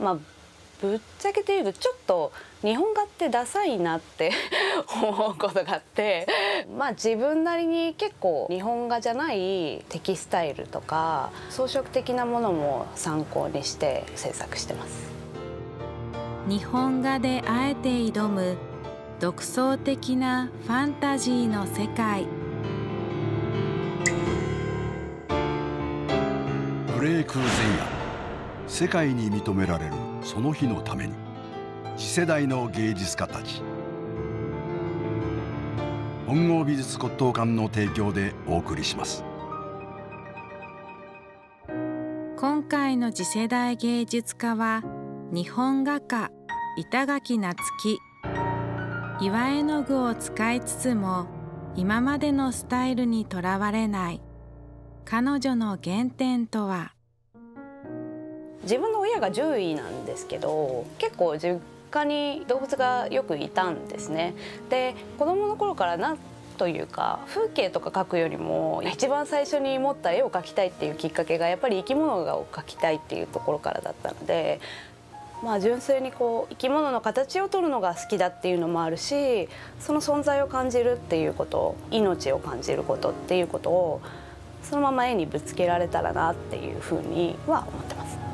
まあぶっちゃけて言うとちょっと日本画ってダサいなって 思うことがあってまあ自分なりに結構日本画じゃないテキスタイルとか装飾的なものも参考にして制作してます。日本画であえて挑む独創的なファンタジーの世界。ブレイク前夜世界に認められるその日のために次世代の芸術家たち。本郷美術骨董館の提供でお送りします。今回の次世代芸術家は日本画家板垣夏樹。岩絵の具を使いつつも今までのスタイルにとらわれない彼女の原点とは？自分の親が獣医なんですけど結構実家に動物がよくいたんですね。で子供の頃からなというか風景とか描くよりも一番最初に持った絵を描きたいっていうきっかけがやっぱり生き物を描きたいっていうところからだったので。まあ、純粋にこう生き物の形を取るのが好きだっていうのもあるしその存在を感じるっていうこと命を感じることっていうことをそのまま絵にぶつけられたらなっていうふうには思ってます。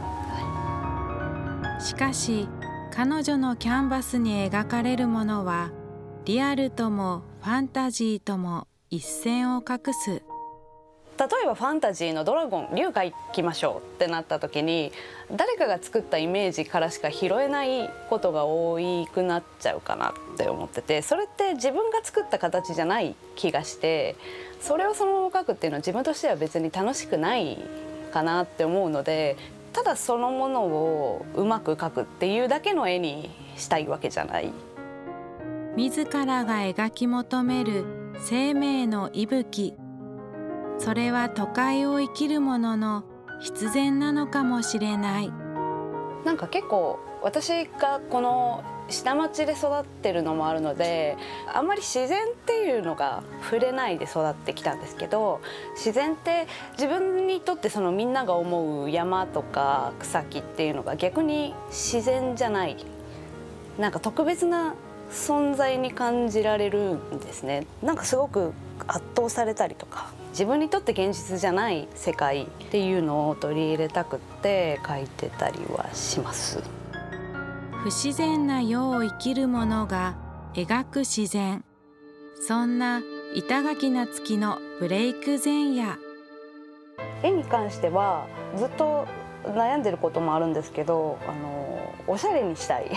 しかし彼女のキャンバスに描かれるものはリアルともファンタジーとも一線を画す。例えばファンタジーの「ドラゴン竜描きましょう」ってなった時に誰かが作ったイメージからしか拾えないことが多くなっちゃうかなって思っててそれって自分が作った形じゃない気がしてそれをそのまま描くっていうのは自分としては別に楽しくないかなって思うのでただそのものをうまく描くっていうだけの絵にしたいわけじゃない。自らが描き求める生命の息吹。それは都会を生きるものの必然なのかもしれない。なんか結構私がこの下町で育ってるのもあるのであんまり自然っていうのが触れないで育ってきたんですけど自然って自分にとってそのみんなが思う山とか草木っていうのが逆に自然じゃないなんか特別な存在に感じられるんですねなんかすごく圧倒されたりとか自分にとって現実じゃない世界っていうのを取り入れたくって書いてたりはします。不自然な世を生きる者が描く自然。そんな板垣夏樹のブレイク前夜。絵に関してはずっと悩んでることもあるんですけどあのおしゃれにしたい。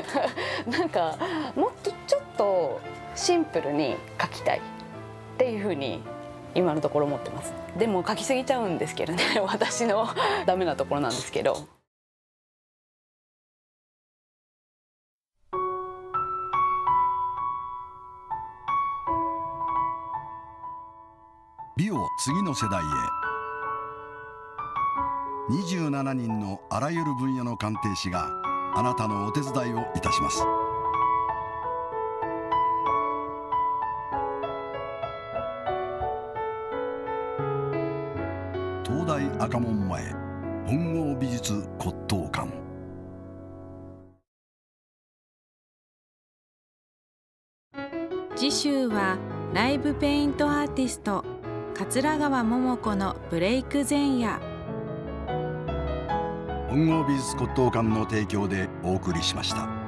なんかもっとちょっとシンプルに描きたい。っていうふうに今のところ思ってます。でも描きすぎちゃうんですけどね 私の。ダメなところなんですけど。を次の世代へ。27人のあらゆる分野の鑑定士があなたのお手伝いをいたします。東大赤門前本郷美術骨董館。次週はライブペイントアーティスト桂川桃子のブレイク前夜本郷美術骨董館の提供でお送りしました。